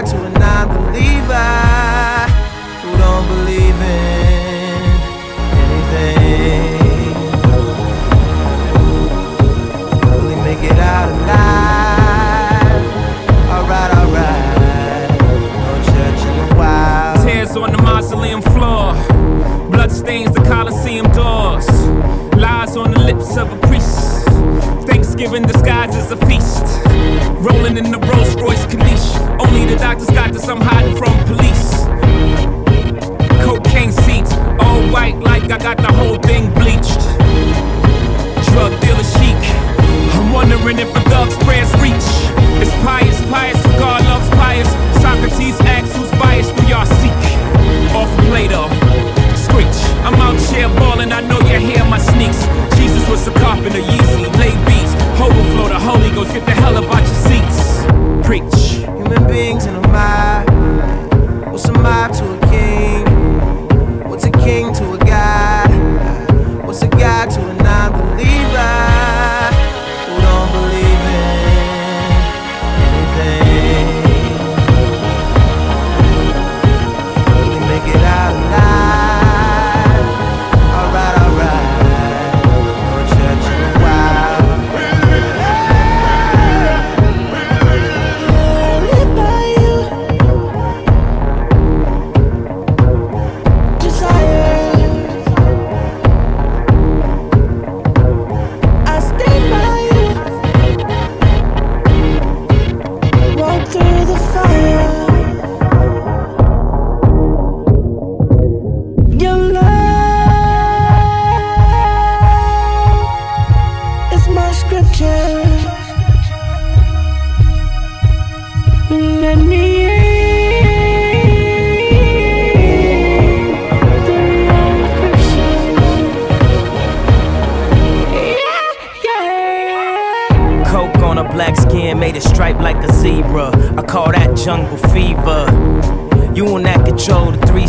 back to a non-believer who don't believe in anything. Will he make it out alive? Alright, alright. No church in the wild. Tears on the mausoleum floor. Blood stains the Colosseum doors. Lies on the lips of a priest. Thanksgiving disguised as a feast. Rolling in the Rolls Royce Caniche. Doctors got this, I'm hiding from police. Cocaine seats, all white like I got the whole thing bleached. Drug dealer chic. I'm wondering if a thug's prayers reach. It's pious, pious, God loves Human beings in a mob. What's a mob to a Let in on a black skin made it stripe like a zebra. I call that jungle fever. You on that control the three